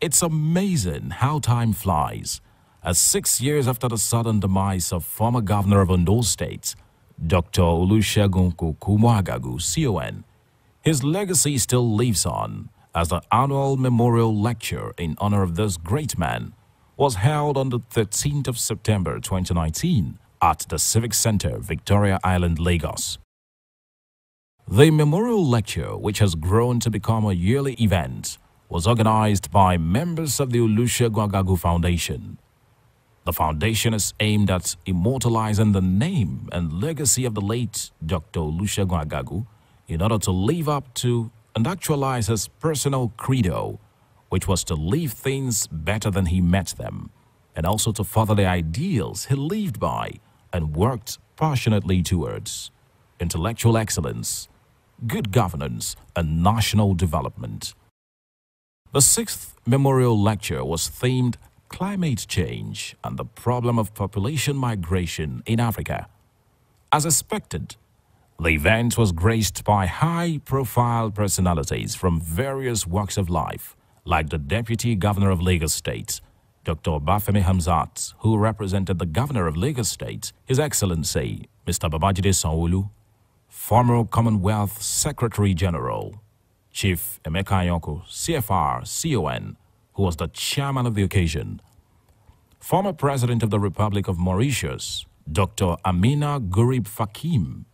It's amazing how time flies. As six years after the sudden demise of former governor of Ondo State, Dr. Olusegun Kokumo Agagu, CON, his legacy still lives on as the annual memorial lecture in honor of this great man was held on the 13th of September 2019 at the Civic Center, Victoria Island, Lagos. The memorial lecture, which has grown to become a yearly event, was organized by members of the Olusegun Agagu Foundation. The foundation is aimed at immortalizing the name and legacy of the late Dr. Olusegun Agagu in order to live up to and actualize his personal credo, which was to leave things better than he met them, and also to further the ideals he lived by and worked passionately towards intellectual excellence, good governance, and national development. The sixth memorial lecture was themed Climate Change and the Problem of Population Migration in Africa. As expected, the event was graced by high profile personalities from various walks of life, like the Deputy Governor of Lagos State, Dr. Obafemi Hamzat, who represented the Governor of Lagos State, His Excellency Mr. Babajide Sanwo-Olu, former Commonwealth Secretary General, Chief Emeka Anyaoku, CFR, CON, who was the chairman of the occasion, former President of the Republic of Mauritius, Dr. Ameenah Gurib Fakim,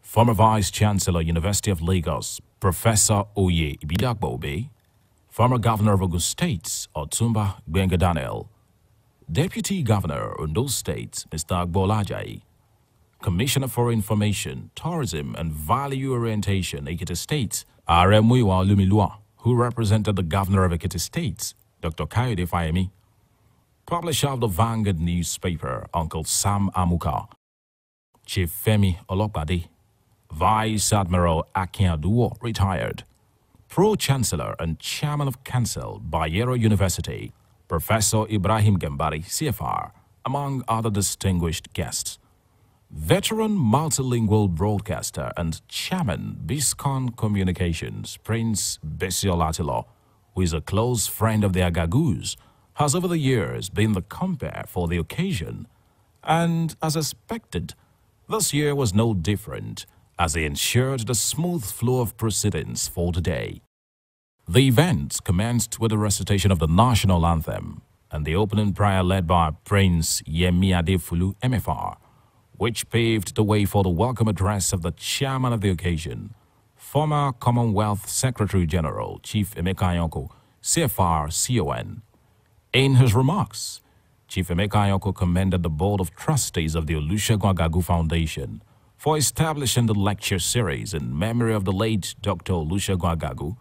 former Vice Chancellor, University of Lagos, Professor Oye Ibidapo-Obe, former Governor of Ogun State, Otumba Gbenga Daniel, Deputy Governor, Ondo State, Mr. Agboola Ajayi, Commissioner for Information, Tourism and Value Orientation, Ekiti State, Aremuiwa Lumilua, who represented the Governor of Ekiti State, Dr. Kayode Fayemi, publisher of the Vanguard newspaper, Uncle Sam Amuka, Chief Femi Olokbade, Vice Admiral Akin Aduwo, retired, Pro-Chancellor and Chairman of Council, Bayero University, Professor Ibrahim Gambari, CFR, among other distinguished guests. Veteran multilingual broadcaster and chairman Biscon Communications, Prince Bisi Olatilo, who is a close friend of the Agagus, has over the years been the compere for the occasion. And as expected, this year was no different as he ensured the smooth flow of proceedings for today. The event commenced with the recitation of the national anthem and the opening prayer led by Prince Yemi Adefulu, MFR, which paved the way for the welcome address of the chairman of the occasion, former Commonwealth Secretary General Chief Emeka Anyaoku, CFR CON. In his remarks, Chief Emeka Anyaoku commended the Board of Trustees of the Olusegun Agagu Foundation for establishing the lecture series in memory of the late Dr. Olusegun Agagu,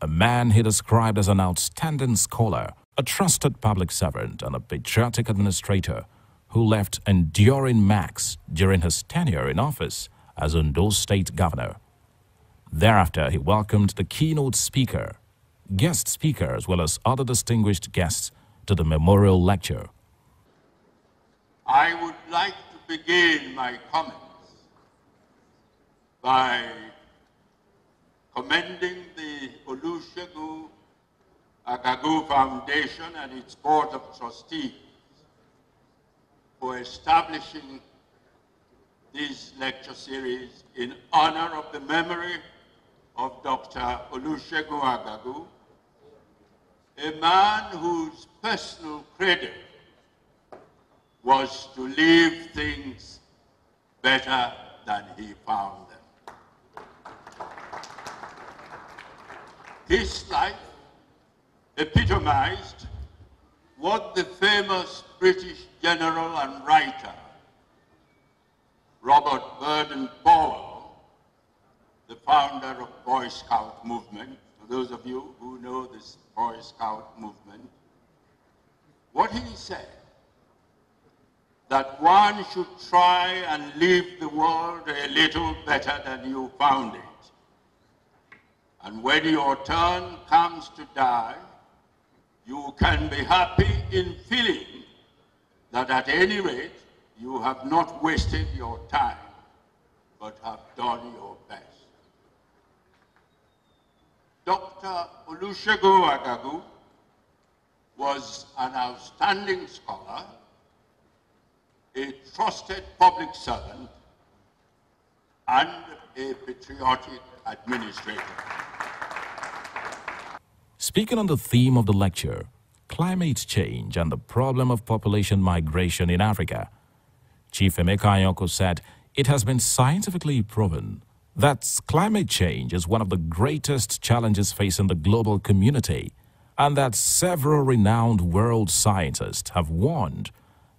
a man he described as an outstanding scholar, a trusted public servant, and a patriotic administrator who left enduring marks during his tenure in office as Ondo State Governor. Thereafter, he welcomed the keynote speaker, guest speaker, as well as other distinguished guests to the memorial lecture. I would like to begin my comments by commending the Olusegun Agagu Foundation and its Board of Trustees for establishing this lecture series in honor of the memory of Dr. Olusegun Agagu, a man whose personal credo was to leave things better than he found them. His life epitomized what the famous British general and writer Robert Baden Powell, the founder of Boy Scout movement, for those of you who know this Boy Scout movement, what he said, that one should try and leave the world a little better than you found it. And when your turn comes to die, you can be happy in feeling that at any rate, you have not wasted your time, but have done your best. Dr. Olusegun Agagu was an outstanding scholar, a trusted public servant, and a patriotic administrator. Speaking on the theme of the lecture, climate change and the problem of population migration in Africa, Chief Emeka Anyaoku said it has been scientifically proven that climate change is one of the greatest challenges facing the global community and that several renowned world scientists have warned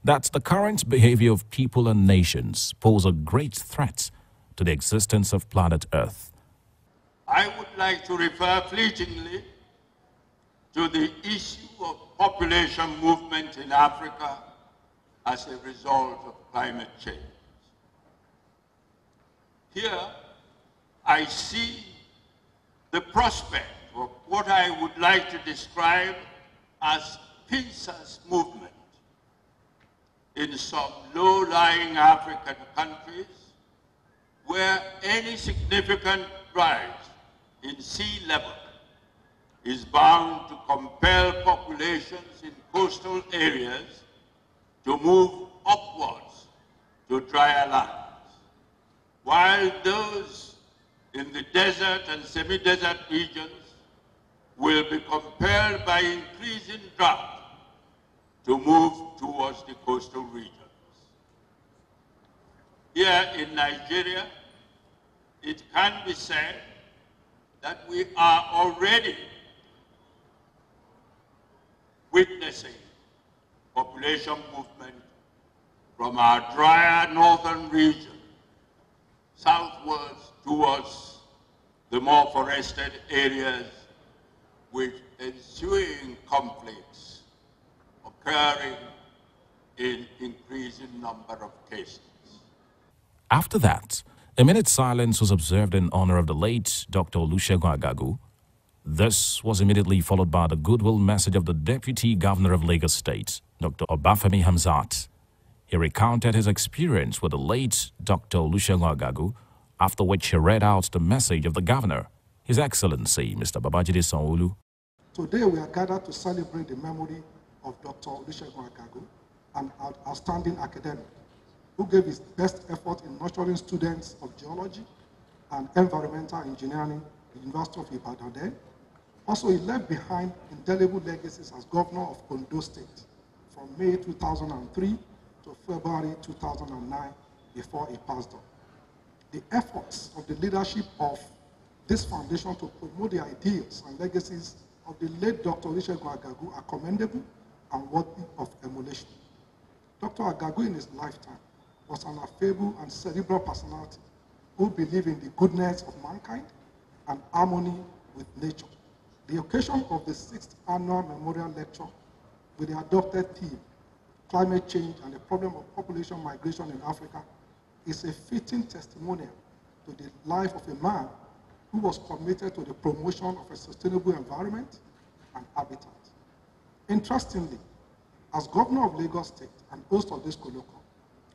that the current behavior of people and nations pose a great threat to the existence of planet Earth. I would like to refer fleetingly to the issue of population movement in Africa as a result of climate change. Here, I see the prospect of what I would like to describe as pincers movement in some low-lying African countries where any significant rise in sea level is bound to compel populations in coastal areas to move upwards to drier lands, while those in the desert and semi-desert regions will be compelled by increasing drought to move towards the coastal regions. Here in Nigeria, it can be said that we are already population movement from our drier northern region southwards towards the more forested areas with ensuing conflicts occurring in increasing number of cases. After that, a minute silence was observed in honor of the late Dr. Olusegun Agagu. This was immediately followed by the goodwill message of the Deputy Governor of Lagos State, Dr. Obafemi Hamzat. He recounted his experience with the late Dr. Olusegun Agagu, after which he read out the message of the Governor, His Excellency Mr. Babajide Sanwo-Olu. Today we are gathered to celebrate the memory of Dr. Olusegun Agagu, an outstanding academic who gave his best effort in nurturing students of geology and environmental engineering at the University of Ibadan. Also, he left behind indelible legacies as governor of Ondo State from May 2003 to February 2009 before he passed on. The efforts of the leadership of this foundation to promote the ideals and legacies of the late Dr. Olusegun Agagu are commendable and worthy of emulation. Dr. Agagu in his lifetime was an affable and cerebral personality who believed in the goodness of mankind and harmony with nature. The occasion of the sixth annual memorial lecture with the adopted theme, climate change and the problem of population migration in Africa, is a fitting testimonial to the life of a man who was committed to the promotion of a sustainable environment and habitat. Interestingly, as governor of Lagos State and host of this colloquium,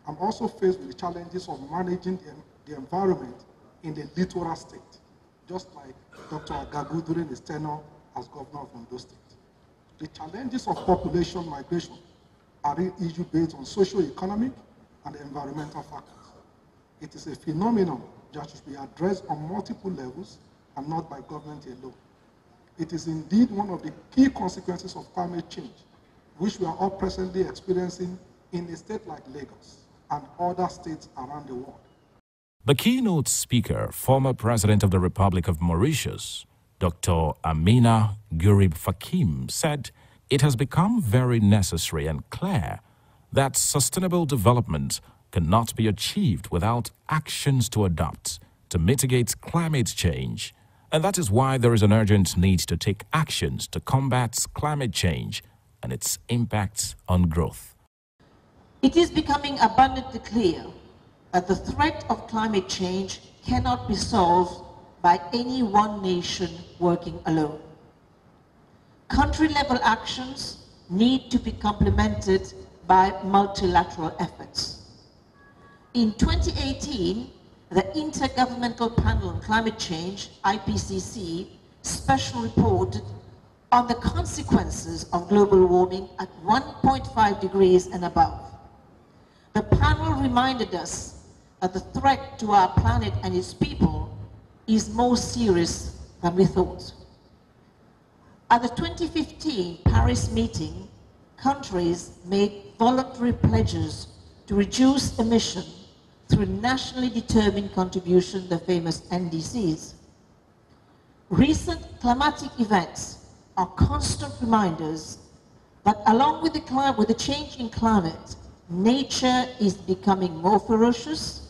I'm also faced with the challenges of managing the, the environment in the littoral state, just like Dr. Agagu during his tenure as governor of Ondo State. The challenges of population migration are an issue based on socio-economic and environmental factors. It is a phenomenon that should be addressed on multiple levels and not by government alone. It is indeed one of the key consequences of climate change, which we are all presently experiencing in a state like Lagos and other states around the world. The keynote speaker, former President of the Republic of Mauritius, Dr. Ameenah Gurib Fakim, said it has become very necessary and clear that sustainable development cannot be achieved without actions to adopt to mitigate climate change. And that is why there is an urgent need to take actions to combat climate change and its impacts on growth. It is becoming abundantly clear that the threat of climate change cannot be solved by any one nation working alone. Country level actions need to be complemented by multilateral efforts. In 2018, the Intergovernmental Panel on Climate Change, IPCC, special report on the consequences of global warming at 1.5 degrees and above. The panel reminded us that the threat to our planet and its people is more serious than we thought. At the 2015 Paris meeting, countries made voluntary pledges to reduce emission through nationally determined contribution, the famous NDCs. Recent climatic events are constant reminders that along with the, with the change in climate, nature is becoming more ferocious,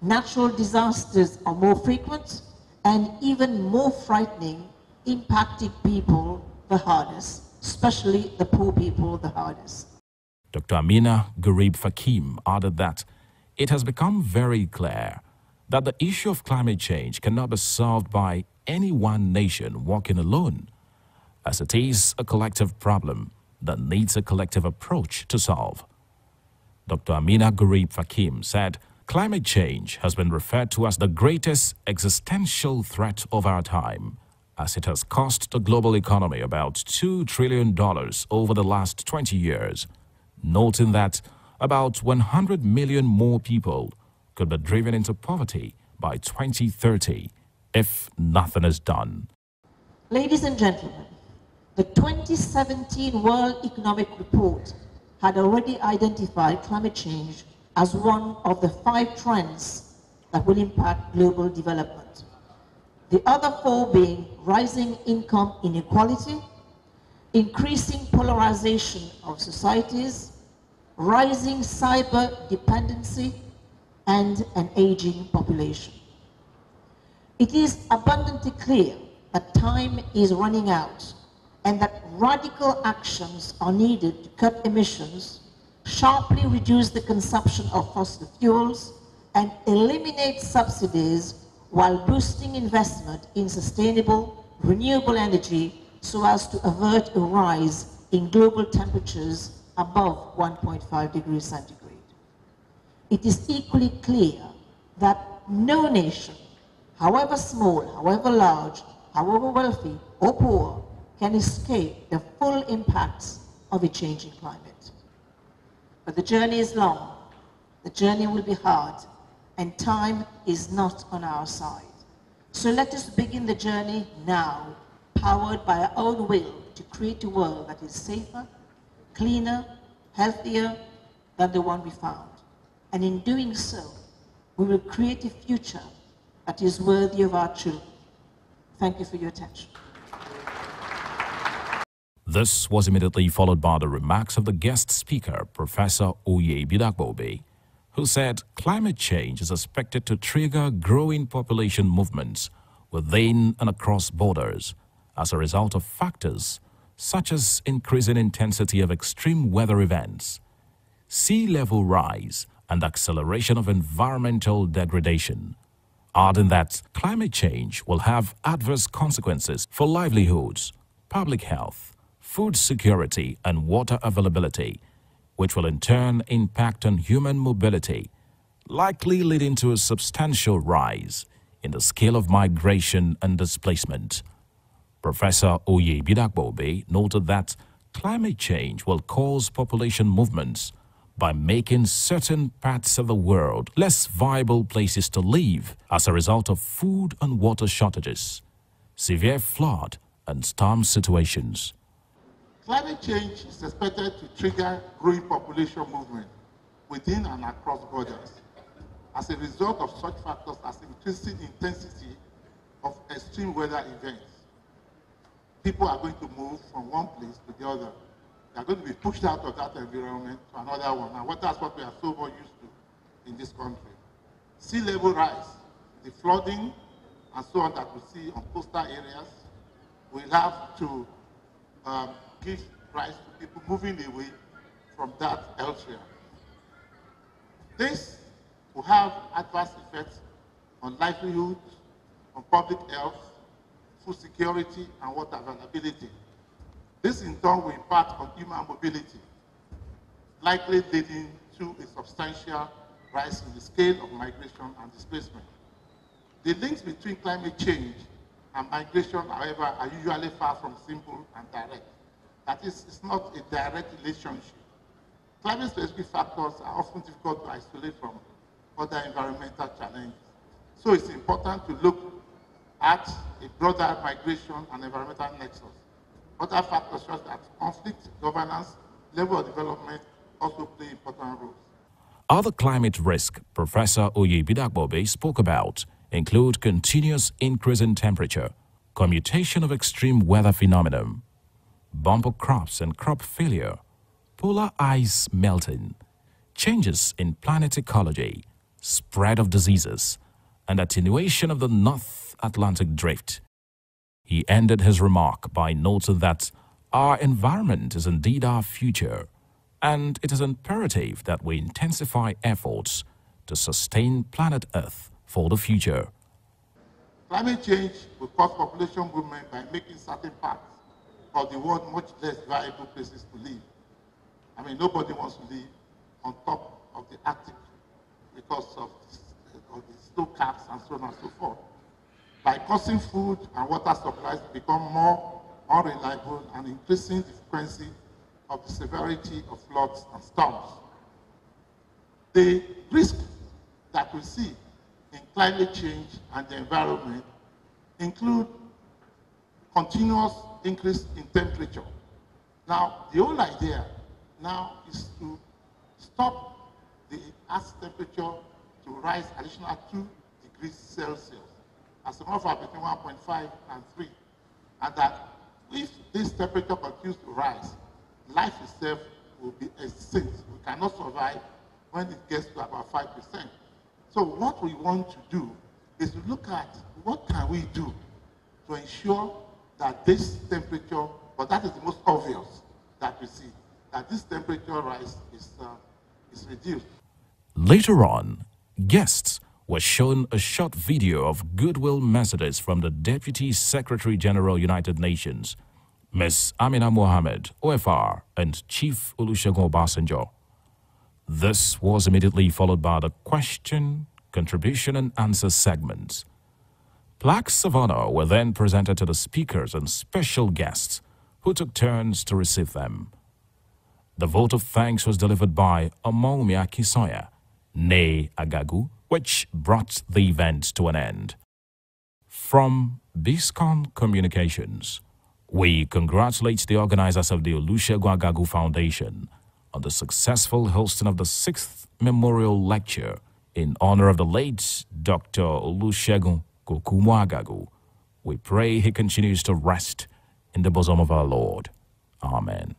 natural disasters are more frequent, and even more frightening, impacting people the hardest, especially the poor people the hardest. Dr. Ameenah Gurib Fakim added that it has become very clear that the issue of climate change cannot be solved by any one nation working alone, as it is a collective problem that needs a collective approach to solve. Dr. Ameenah Gurib Fakim said climate change has been referred to as the greatest existential threat of our time, as it has cost the global economy about $2 trillion over the last 20 years, noting that about 100 million more people could be driven into poverty by 2030 if nothing is done. Ladies and gentlemen, the 2017 World Economic Report had already identified climate change as one of the five trends that will impact global development. The other four being rising income inequality, increasing polarization of societies, rising cyber dependency, and an aging population. It is abundantly clear that time is running out and that radical actions are needed to cut emissions, sharply reduce the consumption of fossil fuels, and eliminate subsidies while boosting investment in sustainable, renewable energy so as to avert a rise in global temperatures above 1.5 degrees centigrade. It is equally clear that no nation, however small, however large, however wealthy or poor, can escape the full impacts of a changing climate. But the journey is long, the journey will be hard, and time is not on our side. So let us begin the journey now, powered by our own will to create a world that is safer, cleaner, healthier than the one we found. And in doing so, we will create a future that is worthy of our children. Thank you for your attention. This was immediately followed by the remarks of the guest speaker, Professor Oye Ibidapo-Obe, who said climate change is expected to trigger growing population movements within and across borders as a result of factors such as increasing intensity of extreme weather events, sea level rise, and acceleration of environmental degradation, adding that climate change will have adverse consequences for livelihoods, public health, food security, and water availability, which will in turn impact on human mobility, likely leading to a substantial rise in the scale of migration and displacement. Professor Oye Ibidapo-Obe noted that climate change will cause population movements by making certain parts of the world less viable places to live as a result of food and water shortages, severe flood, and storm situations. Climate change is expected to trigger growing population movement within and across borders as a result of such factors as increasing intensity of extreme weather events. People are going to move from one place to the other they are going to be pushed out of that environment to another one. And what, that's what we are so used to in this country. Sea level rise, the flooding, and so on that we see on coastal areas, we'll have to um, give rise to people moving away from that elsewhere. This will have adverse effects on livelihood, on public health, food security, and water availability. This in turn will impact on human mobility, likely leading to a substantial rise in the scale of migration and displacement. The links between climate change and migration, however, are usually far from simple and direct. That is, it's not a direct relationship. Climate-specific factors are often difficult to isolate from other environmental challenges. So it's important to look at a broader migration and environmental nexus. Other factors such as conflict, governance, level of development also play important roles. Other climate risks Professor Oye Ibidapo-Obe spoke about include continuous increase in temperature, commutation of extreme weather phenomenon, bumper crops and crop failure, polar ice melting, changes in planet ecology, spread of diseases, and attenuation of the North Atlantic drift. He ended his remark by noting that our environment is indeed our future, and it is imperative that we intensify efforts to sustain planet Earth for the future. Climate change will cause population movement by making certain parts of the world much less viable places to live. I mean, nobody wants to live on top of the Arctic because of, uh, of the snow caps and so on and so forth. By causing food and water supplies to become more unreliable and increasing the frequency of the severity of floods and storms. The risk that we see in climate change and the environment include continuous increase in temperature. Now, the whole idea now is to stop the Earth's temperature to rise additional 2 degrees Celsius, as a matter of between 1.5 and 3. And that if this temperature continues to rise, life itself will be extinct. We cannot survive when it gets to about 5%. So what we want to do is to look at what can we do to ensure that this temperature, but that is the most obvious that we see, that this temperature rise is, uh, is reduced. Later on, guests were shown a short video of goodwill messages from the Deputy Secretary General United Nations, Ms. Amina Mohammed, OFR, and Chief Olusegun Obasanjo. This was immediately followed by the question, contribution, and answer segments. Plaques of honor were then presented to the speakers and special guests who took turns to receive them. The vote of thanks was delivered by Omomi Akisoya, nay Agagu, which brought the event to an end. From Biscon Communications, we congratulate the organizers of the Olusegun Agagu Foundation on the successful hosting of the sixth memorial lecture in honor of the late Dr. Olusegun Kokumo Agagu. We pray he continues to rest in the bosom of our Lord. Amen.